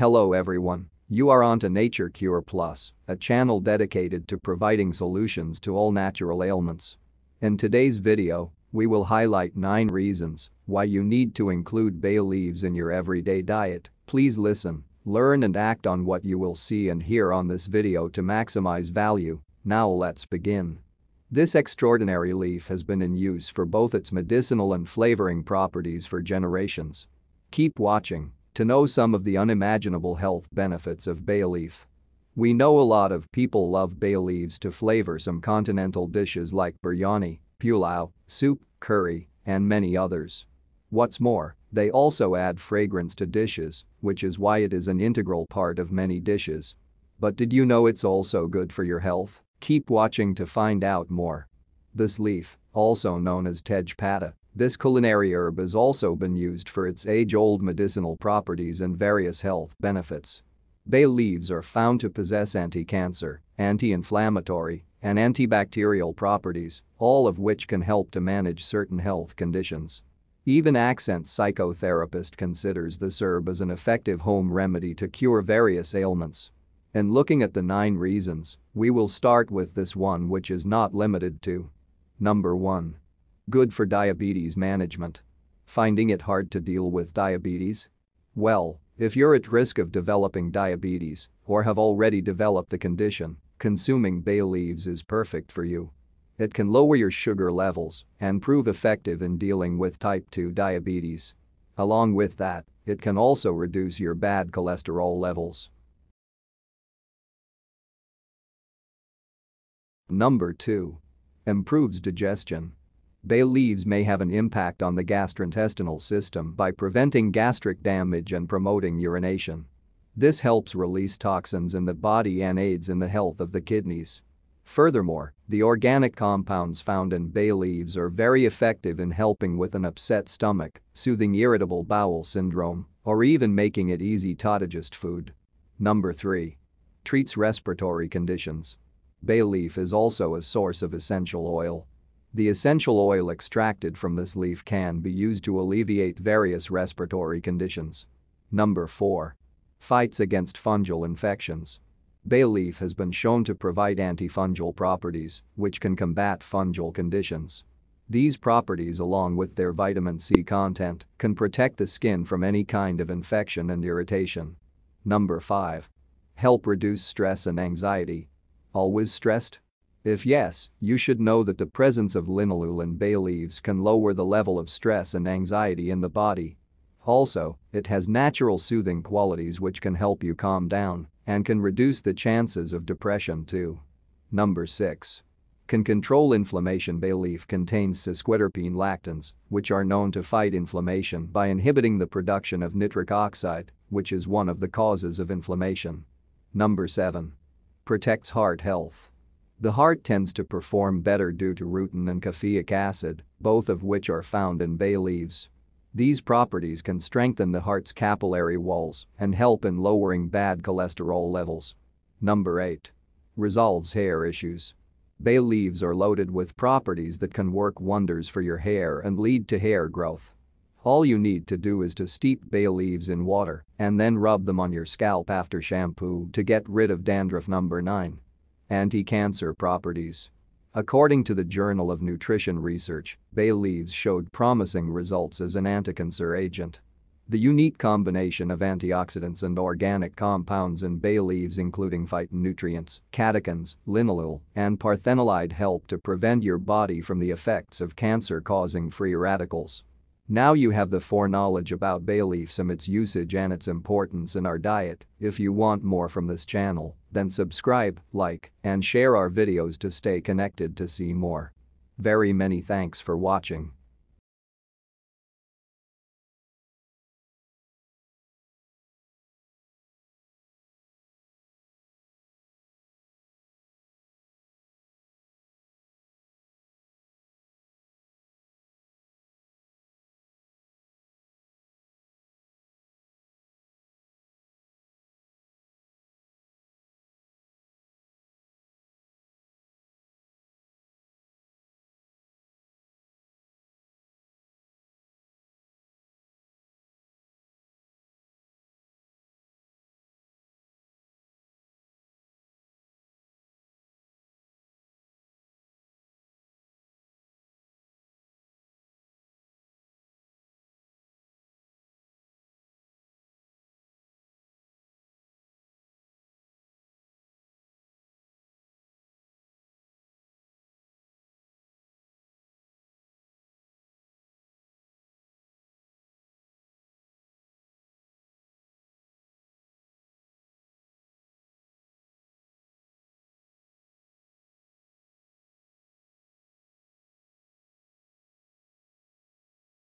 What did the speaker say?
Hello everyone, you are on to Nature Cure Plus, a channel dedicated to providing solutions to all natural ailments. In today's video, we will highlight 9 reasons why you need to include bay leaves in your everyday diet. Please listen, learn and act on what you will see and hear on this video to maximize value. Now let's begin. This extraordinary leaf has been in use for both its medicinal and flavoring properties for generations. Keep watching to know some of the unimaginable health benefits of bay leaf. We know a lot of people love bay leaves to flavor some continental dishes like biryani, pulao, soup, curry, and many others. What's more, they also add fragrance to dishes, which is why it is an integral part of many dishes. But did you know it's also good for your health? Keep watching to find out more. This leaf, also known as Tejpata, this culinary herb has also been used for its age-old medicinal properties and various health benefits. Bay leaves are found to possess anti-cancer, anti-inflammatory, and antibacterial properties, all of which can help to manage certain health conditions. Even Accent psychotherapist considers this herb as an effective home remedy to cure various ailments. And looking at the 9 reasons, we will start with this one which is not limited to. Number 1. Good for diabetes management. Finding it hard to deal with diabetes? Well, if you're at risk of developing diabetes or have already developed the condition, consuming bay leaves is perfect for you. It can lower your sugar levels and prove effective in dealing with type 2 diabetes. Along with that, it can also reduce your bad cholesterol levels. Number 2. Improves digestion. Bay leaves may have an impact on the gastrointestinal system by preventing gastric damage and promoting urination. This helps release toxins in the body and aids in the health of the kidneys. Furthermore, the organic compounds found in bay leaves are very effective in helping with an upset stomach, soothing irritable bowel syndrome, or even making it easy to digest food. Number 3. Treats respiratory conditions. Bay leaf is also a source of essential oil the essential oil extracted from this leaf can be used to alleviate various respiratory conditions. Number 4. Fights against fungal infections. Bay leaf has been shown to provide antifungal properties, which can combat fungal conditions. These properties along with their vitamin C content can protect the skin from any kind of infection and irritation. Number 5. Help reduce stress and anxiety. Always stressed? If yes, you should know that the presence of linalool in bay leaves can lower the level of stress and anxiety in the body. Also, it has natural soothing qualities which can help you calm down and can reduce the chances of depression too. Number 6. Can control inflammation Bay leaf contains sesquiterpene lactones, which are known to fight inflammation by inhibiting the production of nitric oxide, which is one of the causes of inflammation. Number 7. Protects heart health. The heart tends to perform better due to rutin and caffeic acid, both of which are found in bay leaves. These properties can strengthen the heart's capillary walls and help in lowering bad cholesterol levels. Number 8. Resolves hair issues. Bay leaves are loaded with properties that can work wonders for your hair and lead to hair growth. All you need to do is to steep bay leaves in water and then rub them on your scalp after shampoo to get rid of dandruff. Number 9. Anti-cancer properties. According to the Journal of Nutrition Research, bay leaves showed promising results as an anti-cancer agent. The unique combination of antioxidants and organic compounds in bay leaves including phytonutrients, catechins, linalool, and parthenolide help to prevent your body from the effects of cancer-causing free radicals. Now you have the foreknowledge about bay leaves and its usage and its importance in our diet. If you want more from this channel, then subscribe, like, and share our videos to stay connected to see more. Very many thanks for watching.